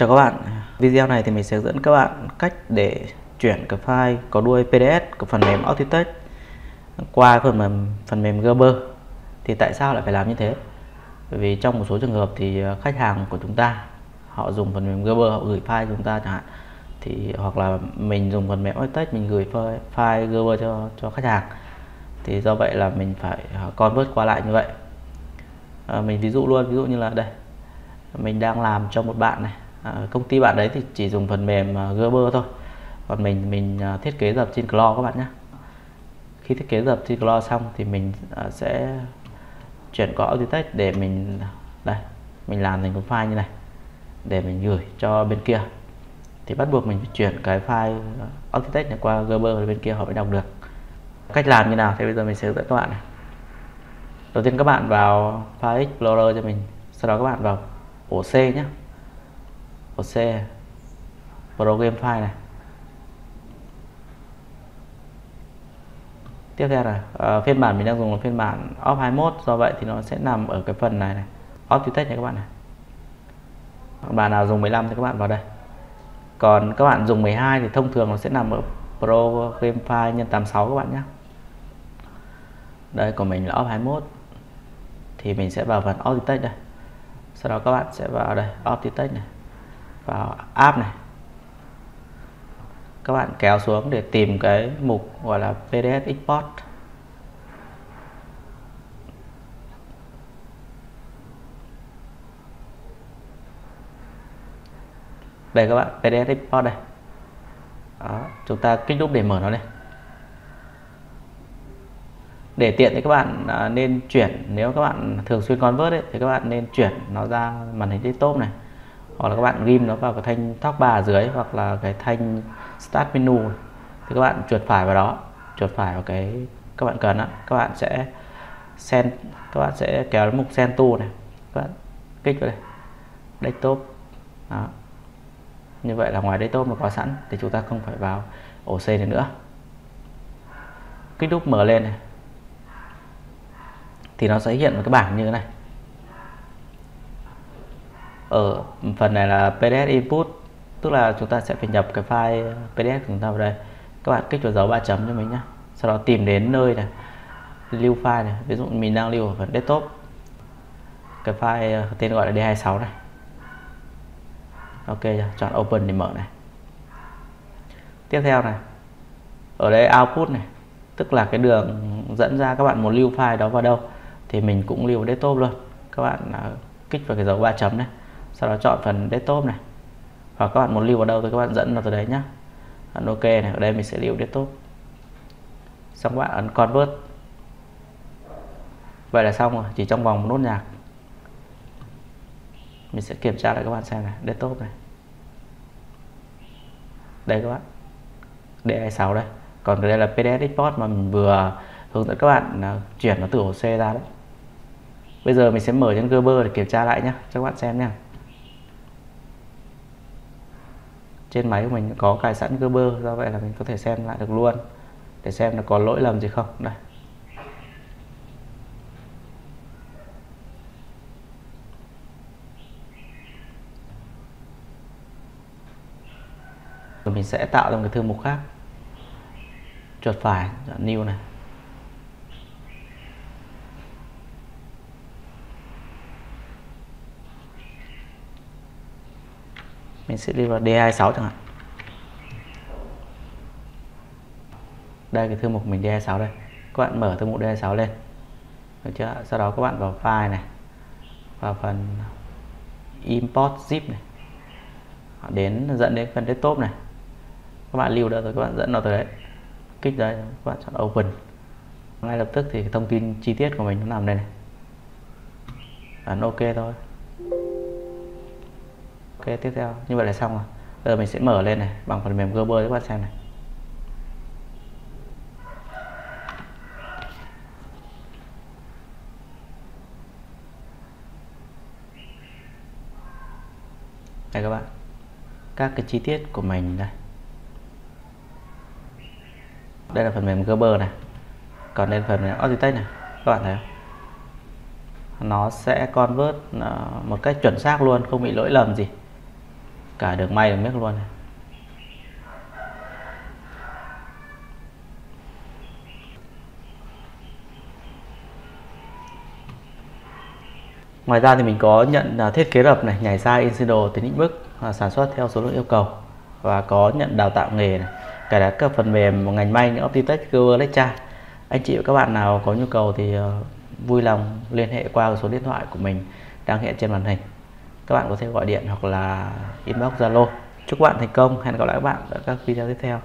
Chào các bạn, video này thì mình sẽ dẫn các bạn cách để chuyển cái file có đuôi pdf của phần mềm Autitech qua phần mềm phần mềm Gerber. Thì tại sao lại phải làm như thế? Bởi vì trong một số trường hợp thì ờ, khách hàng của chúng ta họ dùng phần mềm Gerber họ gửi file chúng ta chẳng hạn thì hoặc là mình dùng phần mềm Autitech mình gửi file, file Gerber cho cho khách hàng. Thì do vậy là mình phải ờ, convert qua lại như vậy. À, mình ví dụ luôn ví dụ như là đây. Mình đang làm cho một bạn này à, công ty bạn đấy thì chỉ dùng phần mềm à, Gerber thôi. Còn mình mình à, thiết kế dập trên Clo các bạn nhé. Khi thiết kế dập trên Clo xong thì mình à, sẽ chuyển qua Auditech để mình đây mình làm thành một file như này để mình gửi cho bên kia. Thì bắt buộc mình phải chuyển cái file Auditech này qua Gerber bên kia họ mới đọc được. Cách làm như nào thì bây giờ mình sẽ hướng dẫn các bạn này. Đầu tiên các bạn vào file Explorer cho mình sau đó các bạn vào ổ C nhé ổ xe program file này. Tiếp theo là uh, ờ, phiên bản mình đang dùng là phiên bản off 21 do vậy thì nó sẽ nằm ở cái phần này này. Optitech này các bạn này. Bạn nào dùng 15 thì các bạn vào đây. Còn các bạn dùng 12 thì thông thường nó sẽ nằm ở program file nhân 86 các bạn nhé. Đây của mình là off 21 thì mình sẽ vào phần Optitech đây. Sau đó các bạn sẽ vào đây Optitech này vào app này. Các bạn kéo xuống để tìm cái mục gọi là PDF export. Đây các bạn PDF export đây. Đó, chúng ta kích nút để mở nó lên. Để tiện thì các bạn à, nên chuyển nếu các bạn thường xuyên convert ấy, thì các bạn nên chuyển nó ra màn hình desktop này hoặc là các bạn ghim nó vào cái thanh top bar ở dưới, hoặc là cái thanh start menu. Thì các bạn chuột phải vào đó, chuột phải vào cái, các bạn cần á, các bạn sẽ send các bạn sẽ kéo đến mục send to này. Các bạn kích vào đây. Desktop. Đó. như vậy là ngoài desktop mà có sẵn thì chúng ta không phải vào ổ C này nữa. Kích nút mở lên này. Thì nó sẽ hiện một cái bảng như thế này ở phần này là PDF input, tức là chúng ta sẽ phải nhập cái file PDF của chúng ta vào đây. Các bạn kích vào dấu ba chấm cho mình nhé sau đó tìm đến nơi này, lưu file này. Ví dụ mình đang lưu ở phần desktop. Cái file ờ, tên gọi là D26 này. Ok chọn open để mở này. Tiếp theo này. Ở đây output này. Tức là cái đường dẫn ra các bạn muốn lưu file đó vào đâu, thì mình cũng lưu desktop luôn. Các bạn ờ, kích vào cái dấu ba chấm này sau đó chọn phần desktop này. Hoặc các bạn muốn lưu vào đâu thì các bạn dẫn vào từ đấy nhá. Ấn ok này, ở đây mình sẽ lưu desktop. Xong các bạn ấn convert. Vậy là xong rồi, chỉ trong vòng một nốt nhạc. Mình sẽ kiểm tra lại các bạn xem này, desktop này. Đây các bạn. D 6 đây. Còn cái đây là PDF export mà mình vừa hướng dẫn các bạn à, chuyển nó từ ổ C ra đấy. Bây giờ mình sẽ mở trên Gerber để kiểm tra lại nhé cho các bạn xem nha trên máy của mình có cài sẵn Gerber do vậy là mình có thể xem lại được luôn, để xem là có lỗi lầm gì không. Đây. Mình sẽ tạo ra một cái thư mục khác. Chuột phải chọn new này. Mình sẽ đi vào D26 chẳng hạn. Đây, cái thư mục mình D26 đây. Các bạn mở thư mục D26 lên. Được chưa? Sau đó các bạn vào file này. Vào phần import zip này. Đến dẫn đến phần desktop này. Các bạn lưu đã rồi, các bạn dẫn nó tới đấy. Kích đây các bạn chọn open. Ngay lập tức thì thông tin chi tiết của mình nó nằm đây này. Ấn ok thôi ok, tiếp theo. Như vậy là xong rồi. Giờ mình sẽ mở lên này, bằng phần mềm Gerber cho các bạn xem này. Đây các bạn. Các cái chi tiết của mình đây. Đây là phần mềm Gerber này. Còn đây là phần mềm Autotech này. Các bạn thấy không? Nó sẽ convert ờ, một cách chuẩn xác luôn, không bị lỗi lầm gì cả đường may đường miếc luôn này. Ngoài ra thì mình có nhận à, thiết kế rập này, nhảy ra Insido tính định mức sản xuất theo số lượng yêu cầu và có nhận đào tạo nghề này, cài đặt các phần mềm một ngành may như Optitech, Gover, Lectra. Anh chị và các bạn nào có nhu cầu thì ờ, vui lòng liên hệ qua số điện thoại của mình đang hiện trên màn hình. Các bạn có thể gọi điện hoặc là inbox Zalo. Chúc các bạn thành công. Hẹn gặp lại các bạn ở các video tiếp theo.